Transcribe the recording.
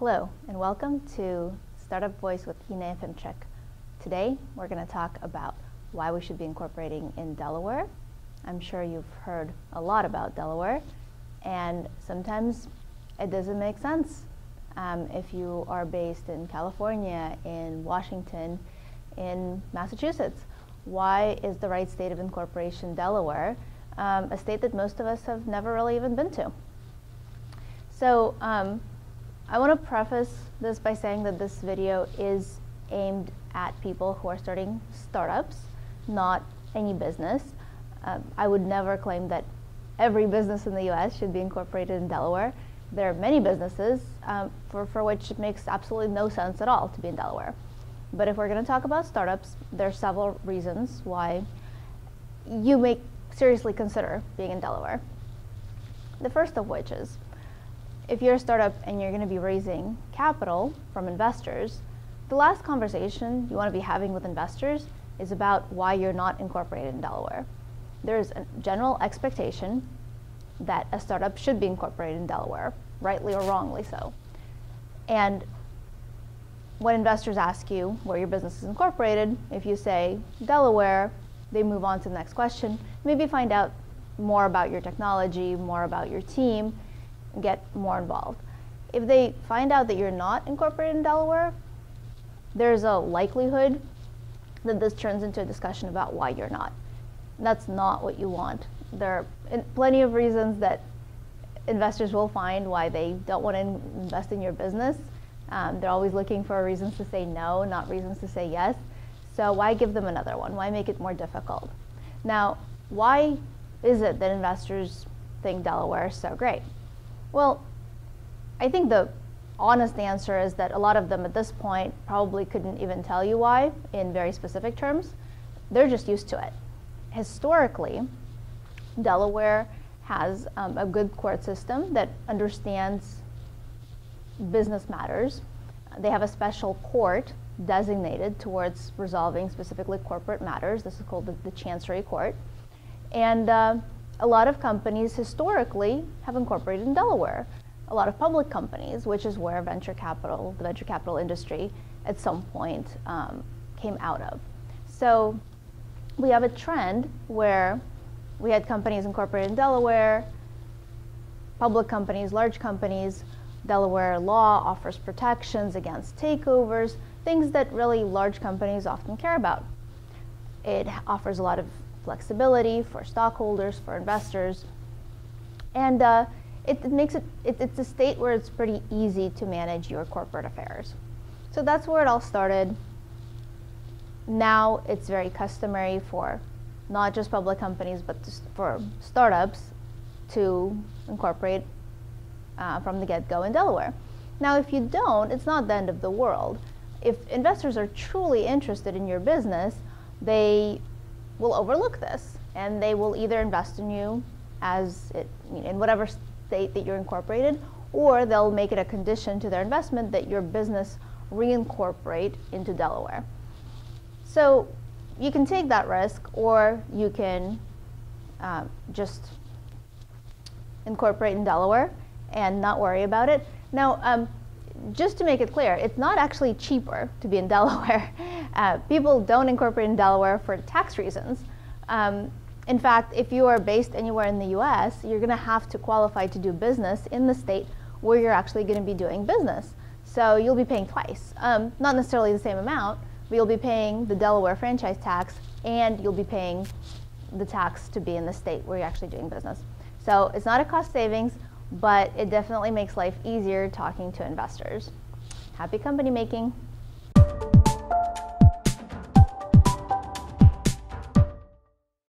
Hello, and welcome to Startup Voice with Inna Efimchik. Today, we're going to talk about why we should be incorporating in Delaware. I'm sure you've heard a lot about Delaware, and sometimes it doesn't make sense. Um, if you are based in California, in Washington, in Massachusetts, why is the right state of incorporation Delaware, um, a state that most of us have never really even been to? So um, I want to preface this by saying that this video is aimed at people who are starting startups, not any business. Um, I would never claim that every business in the US should be incorporated in Delaware. There are many businesses um, for, for which it makes absolutely no sense at all to be in Delaware. But if we're going to talk about startups, there are several reasons why you may seriously consider being in Delaware. The first of which is if you're a startup and you're going to be raising capital from investors, the last conversation you want to be having with investors is about why you're not incorporated in Delaware. There's a general expectation that a startup should be incorporated in Delaware, rightly or wrongly so. And when investors ask you where your business is incorporated, if you say Delaware, they move on to the next question, maybe find out more about your technology, more about your team, get more involved. If they find out that you're not incorporated in Delaware, there's a likelihood that this turns into a discussion about why you're not. That's not what you want. There are plenty of reasons that investors will find why they don't want to invest in your business. Um, they're always looking for reasons to say no, not reasons to say yes. So why give them another one? Why make it more difficult? Now, why is it that investors think Delaware is so great? Well, I think the honest answer is that a lot of them at this point probably couldn't even tell you why in very specific terms. They're just used to it. Historically, Delaware has um, a good court system that understands business matters. They have a special court designated towards resolving specifically corporate matters. This is called the, the Chancery Court. And uh, a lot of companies historically have incorporated in Delaware. A lot of public companies, which is where venture capital, the venture capital industry, at some point um, came out of. So we have a trend where we had companies incorporated in Delaware, public companies, large companies. Delaware law offers protections against takeovers, things that really large companies often care about. It offers a lot of flexibility for stockholders, for investors. And uh, it, it, makes it, it, it's a state where it's pretty easy to manage your corporate affairs. So that's where it all started. Now it's very customary for not just public companies, but for startups to incorporate uh, from the get-go in Delaware. Now, if you don't, it's not the end of the world. If investors are truly interested in your business, they will overlook this and they will either invest in you as it, in whatever state that you're incorporated, or they'll make it a condition to their investment that your business reincorporate into Delaware. So you can take that risk, or you can uh, just incorporate in Delaware and not worry about it. Now, um, just to make it clear, it's not actually cheaper to be in Delaware. Uh, people don't incorporate in Delaware for tax reasons. Um, in fact, if you are based anywhere in the US, you're going to have to qualify to do business in the state where you're actually going to be doing business. So you'll be paying twice. Um, not necessarily the same amount, but you'll be paying the Delaware franchise tax and you'll be paying the tax to be in the state where you're actually doing business. So it's not a cost savings, but it definitely makes life easier talking to investors. Happy company making.